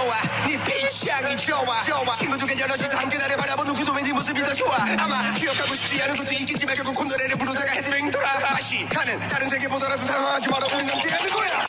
좋아. 네 빛향이 좋아. 좋아. 친구들과 여럿이서 함께 나를 바라보는 그 구도에 네 모습이 더 좋아. 아마 기억하고 싶지 않은 것도 있겠지만 결국 콧노래를 부르다가 헤드뱅 돌아. 다시 가는 다른 세계보다라도 당황하지 마라 우린 함께 하는 거야.